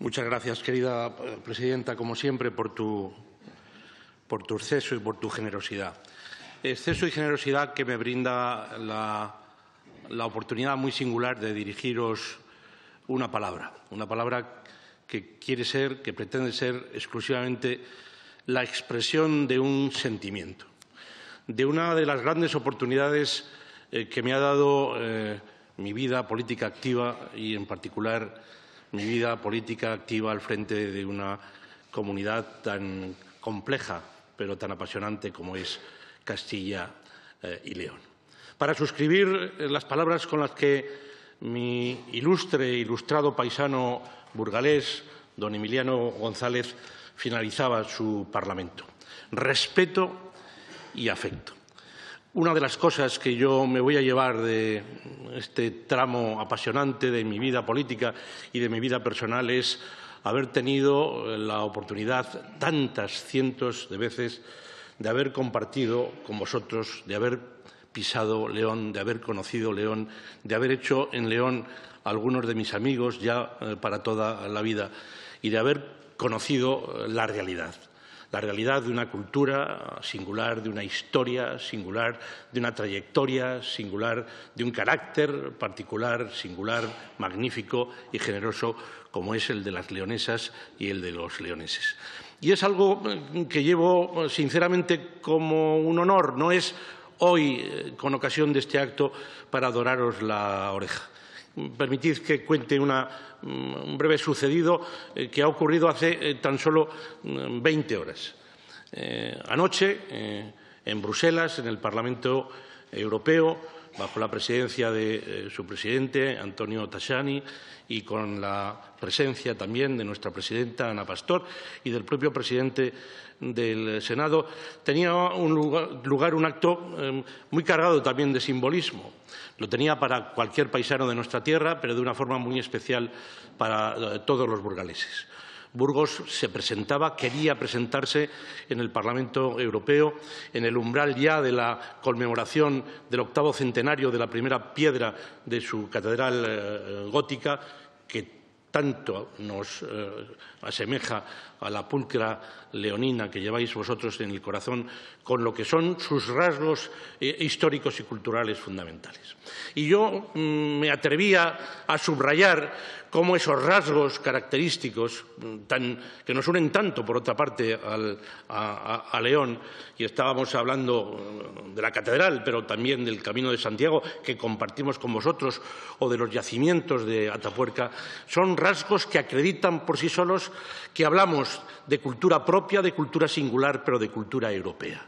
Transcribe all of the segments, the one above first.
Muchas gracias, querida eh, presidenta, como siempre, por tu, por tu exceso y por tu generosidad. Exceso y generosidad que me brinda la, la oportunidad muy singular de dirigiros una palabra, una palabra que quiere ser, que pretende ser exclusivamente la expresión de un sentimiento, de una de las grandes oportunidades eh, que me ha dado eh, mi vida política activa y, en particular, mi vida política activa al frente de una comunidad tan compleja, pero tan apasionante como es Castilla eh, y León. Para suscribir las palabras con las que mi ilustre ilustrado paisano burgalés, don Emiliano González, finalizaba su Parlamento. Respeto y afecto. Una de las cosas que yo me voy a llevar de este tramo apasionante de mi vida política y de mi vida personal es haber tenido la oportunidad tantas cientos de veces de haber compartido con vosotros, de haber pisado León, de haber conocido León, de haber hecho en León algunos de mis amigos ya eh, para toda la vida y de haber conocido la realidad la realidad de una cultura singular, de una historia singular, de una trayectoria singular, de un carácter particular, singular, magnífico y generoso como es el de las leonesas y el de los leoneses. Y es algo eh, que llevo sinceramente como un honor, no es hoy, eh, con ocasión de este acto, para adoraros la oreja. Permitid que cuente mm, un breve sucedido eh, que ha ocurrido hace eh, tan solo 20 mm, horas. anoche, en Bruselas, en el Parlamento Europeo, bajo la presidencia de su presidente, Antonio Tajani, y con la presencia también de nuestra presidenta, Ana Pastor, y del propio presidente del Senado, tenía un lugar, un acto em, muy cargado también de simbolismo. Lo tenía para cualquier paisano de nuestra tierra, pero de una forma muy especial para eh, todos los burgaleses. Burgos se presentaba, quería presentarse en el Parlamento Europeo, en el umbral ya de la conmemoración del octavo centenario de la primera piedra de su catedral eh, gótica, que tanto nos eh, asemeja a la pulcra leonina que lleváis vosotros en el corazón, con lo que son sus rasgos eh, históricos y culturales fundamentales. Y yo mm, me atrevía a subrayar cómo esos rasgos característicos mm, que nos unen tanto, por otra parte, a, León, y estábamos hablando mm, de la catedral, pero también del Camino de Santiago, que compartimos con vosotros, o de los yacimientos de Atapuerca, son rasgos que acreditan por sí solos que hablamos de cultura propia, de cultura singular, pero de cultura europea.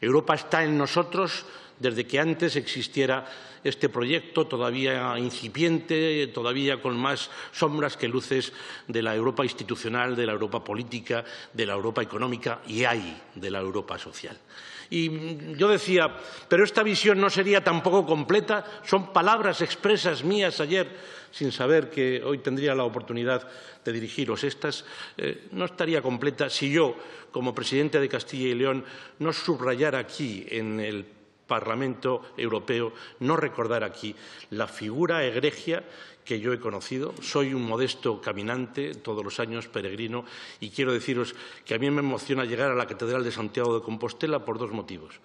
Europa está en nosotros desde que antes existiera este proyecto todavía incipiente, todavía con más sombras que luces de la Europa institucional, de la Europa política, de la Europa económica y hay de la Europa social. Y yo decía, pero esta visión no sería tampoco completa, son palabras expresas mías ayer, sin saber que hoy tendría la oportunidad de dirigiros estas, eh, no estaría completa si yo, como presidente de Castilla y León, no subrayara aquí en el Parlamento Europeo no recordar aquí la figura egregia que yo he conocido. Soy un modesto caminante, todos los años peregrino, y quiero deciros que a mí me emociona llegar a la Catedral de Santiago de Compostela por dos motivos.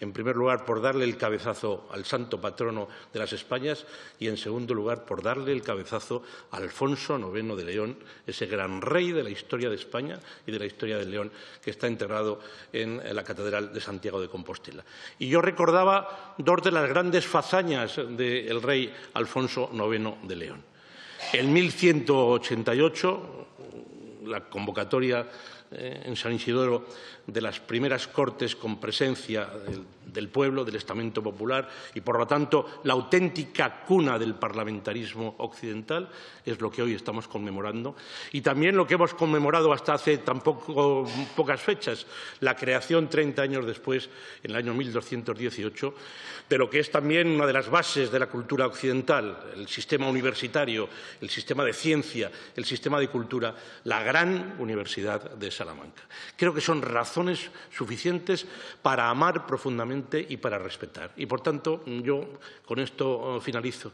En primer lugar, por darle el cabezazo al santo patrono de las Españas y, en segundo lugar, por darle el cabezazo a Alfonso IX de León, ese gran rey de la historia de España y de la historia de León, que está enterrado en la Catedral de Santiago de Compostela. Y yo recordaba dos de las grandes fazañas del rey Alfonso IX de León. En 1188, la convocatoria eh, en San Isidoro de las primeras cortes con presencia del, pueblo, del estamento popular y, por lo tanto, la auténtica cuna del parlamentarismo occidental, es lo que hoy estamos conmemorando. Y también lo que hemos conmemorado hasta hace tan pocas fechas, la creación, 30 años después, en el año 1218, de lo que es también una de las bases de la cultura occidental, el sistema universitario, el sistema de ciencia, el sistema de cultura, la gran Universidad de Salamanca. Creo que son razones suficientes para amar profundamente y para respetar. Y, por tanto, yo con esto oh, finalizo.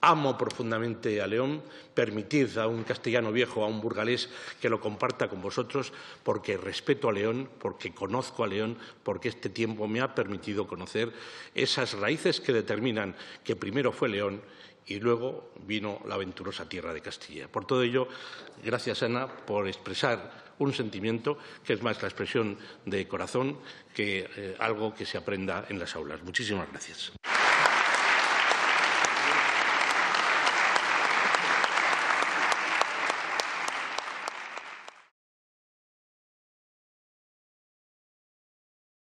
Amo profundamente a León. Permitid a un castellano viejo, a un burgalés, que lo comparta con vosotros, porque respeto a León, porque conozco a León, porque este tiempo me ha permitido conocer esas raíces que determinan que primero fue León y luego vino la aventurosa tierra de Castilla. Por todo ello, gracias, Ana, por expresar un sentimiento que es más la expresión de corazón que eh, algo que se aprenda en las aulas. Muchísimas gracias.